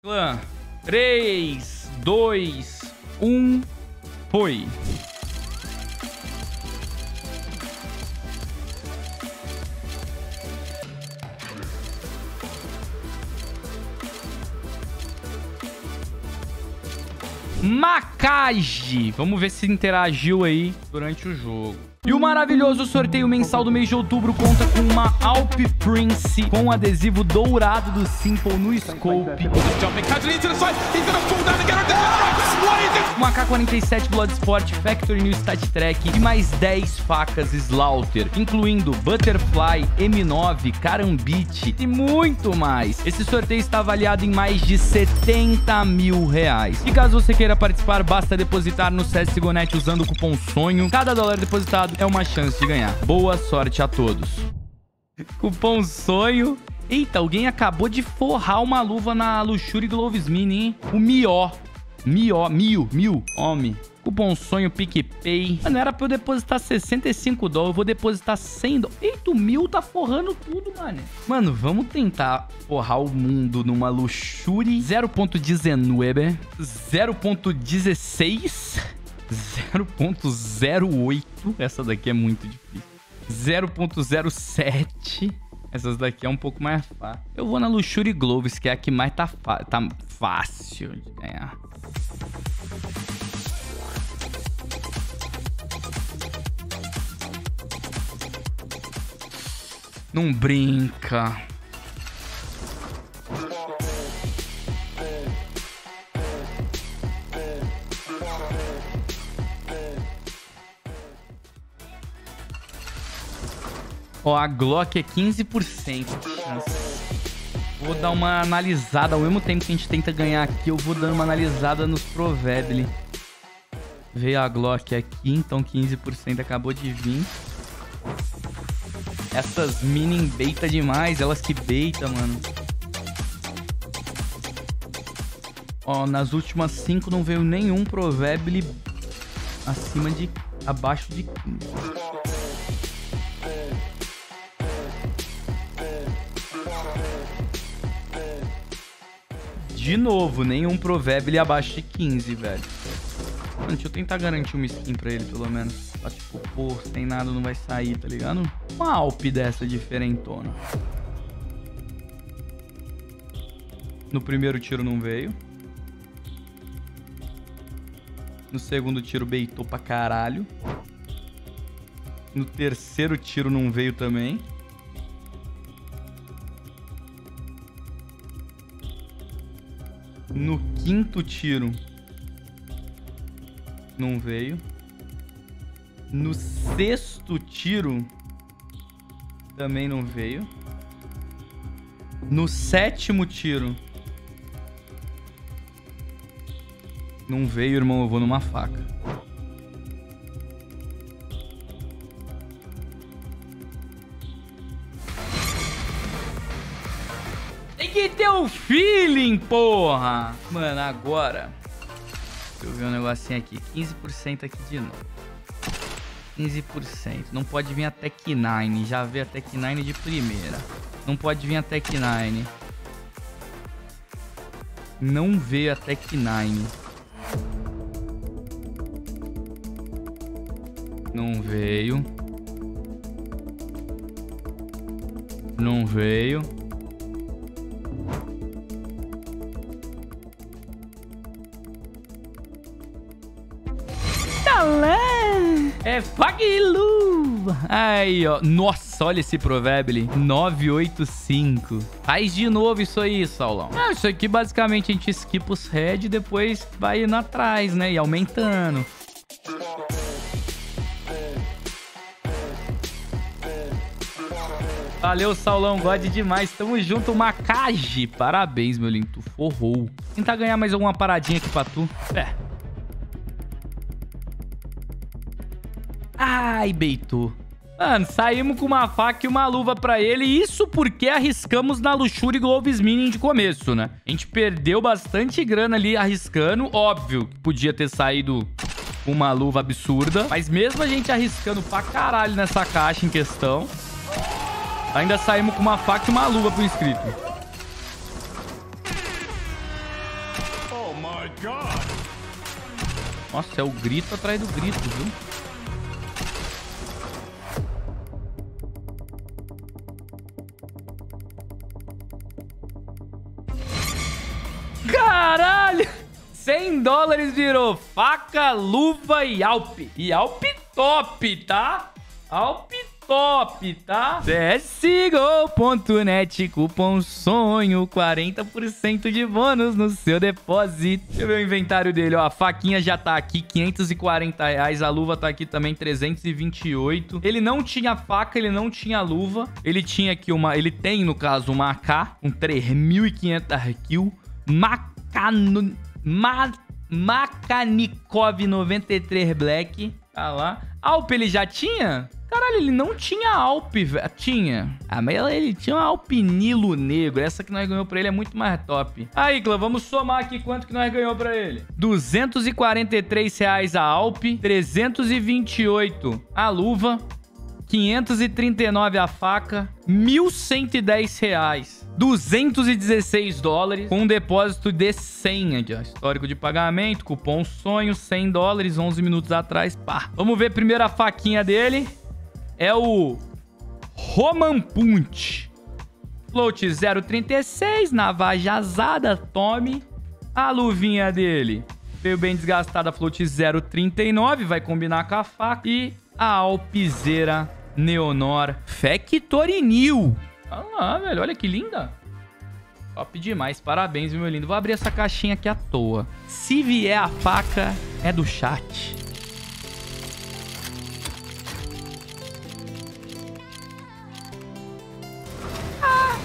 Clã. 3, 2, 1. Foi. Macage. Vamos ver se interagiu aí durante o jogo. E o maravilhoso sorteio mensal do mês de outubro conta com uma Alp Prince com adesivo dourado do Simple no scope. Uma K-47 Bloodsport Factory New Stat Track e mais 10 facas Slaughter, incluindo Butterfly, M9, Carambit e muito mais. Esse sorteio está avaliado em mais de 70 mil reais. E caso você queira participar, basta depositar no CSGONET usando o cupom SONHO. Cada dólar depositado é uma chance de ganhar. Boa sorte a todos. Cupom sonho. Eita, alguém acabou de forrar uma luva na Luxury Gloves Mini, hein? O Mió. Mió, mil, mil, homem. Cupom sonho PicPay. Mano, era pra eu depositar 65 dólares. Eu vou depositar 100 dólares. Eita, mil tá forrando tudo, mano. Mano, vamos tentar forrar o mundo numa Luxury 0.19, 0.16 0.08. Essa daqui é muito difícil. 0.07. Essas daqui é um pouco mais fácil. Eu vou na Luxury Gloves, que é a que mais tá, tá fácil de ganhar. Não brinca. Ó, a Glock é 15% de chance. Vou dar uma analisada. Ao mesmo tempo que a gente tenta ganhar aqui, eu vou dando uma analisada nos Proverbially. Veio a Glock aqui, então 15% acabou de vir. Essas mini beita demais, elas que beita, mano. Ó, nas últimas 5 não veio nenhum Proverbially acima de... abaixo de 15. De novo, nenhum provérbio abaixo de 15, velho. Mano, deixa eu tentar garantir uma skin pra ele, pelo menos. Pra, tipo, pô, sem nada não vai sair, tá ligado? Uma Alp dessa diferentona. No primeiro tiro não veio. No segundo tiro beitou pra caralho. No terceiro tiro não veio também. No quinto tiro. Não veio. No sexto tiro. Também não veio. No sétimo tiro. Não veio, irmão. Eu vou numa faca. Um feeling, porra. Mano, agora... Deixa eu ver um negocinho aqui. 15% aqui de novo. 15%. Não pode vir a Tech 9. Já veio a Tech 9 de primeira. Não pode vir a Tech 9. Não veio a Tech 9. Não veio. Não veio. É Fagilu. Aí, ó. Nossa, olha esse provérbio. 985. Faz de novo isso aí, Saulão. Ah, isso aqui basicamente a gente esquipa os red e depois vai indo atrás, né? E aumentando. Valeu, Saulão. God demais. Tamo junto, Macage. Parabéns, meu lindo. Tu forrou. Tentar ganhar mais alguma paradinha aqui pra tu. É. Ai, beitou. Mano, saímos com uma faca e uma luva pra ele. Isso porque arriscamos na Luxury Gloves Mini de começo, né? A gente perdeu bastante grana ali arriscando. Óbvio que podia ter saído uma luva absurda. Mas mesmo a gente arriscando pra caralho nessa caixa em questão, ainda saímos com uma faca e uma luva pro inscrito. Oh my God. Nossa, é o grito atrás do grito, viu? Caralho! 100 dólares virou faca, luva e Alp. E Alp top, tá? Alp top, tá? CSGO.net, cupom sonho, 40% de bônus no seu depósito. Deixa eu ver o inventário dele, ó. A faquinha já tá aqui, 540 reais. A luva tá aqui também, 328. Ele não tinha faca, ele não tinha luva. Ele tinha aqui uma... Ele tem, no caso, uma AK com 3.500 kills. Macano... Ma... Makanikov 93 Black. Tá lá. Alp ele já tinha? Caralho, ele não tinha Alp, velho. Tinha. Ah, mas ele tinha uma Alpinilo Negro. Essa que nós ganhamos pra ele é muito mais top. Aí, Clã, vamos somar aqui quanto que nós ganhamos pra ele. 243 reais a Alp, 328 a luva, 539 a faca, 1.110 reais. 216 dólares com um depósito de 100 aqui, ó. Histórico de pagamento, cupom sonho, 100 dólares, 11 minutos atrás, pá. Vamos ver a primeira faquinha dele. É o Roman Punt. Float 036, navajazada, tome. A luvinha dele veio bem desgastada, float 039, vai combinar com a faca. E a alpizeira Neonor Factorinil. Olha lá, velho. Olha que linda. Top demais. Parabéns, meu lindo. Vou abrir essa caixinha aqui à toa. Se vier a faca, é do chat. Ah,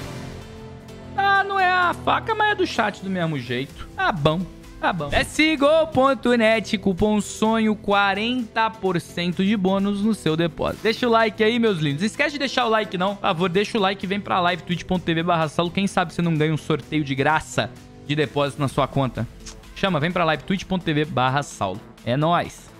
ah não é a faca, mas é do chat do mesmo jeito. Ah, bom. Tá bom. SGO.net, cupom sonho, 40% de bônus no seu depósito. Deixa o like aí, meus lindos. Esquece de deixar o like, não. Por favor, deixa o like e vem pra live, twitch.tv barra Quem sabe você não ganha um sorteio de graça de depósito na sua conta. Chama, vem pra live, twitch.tv barra É nóis.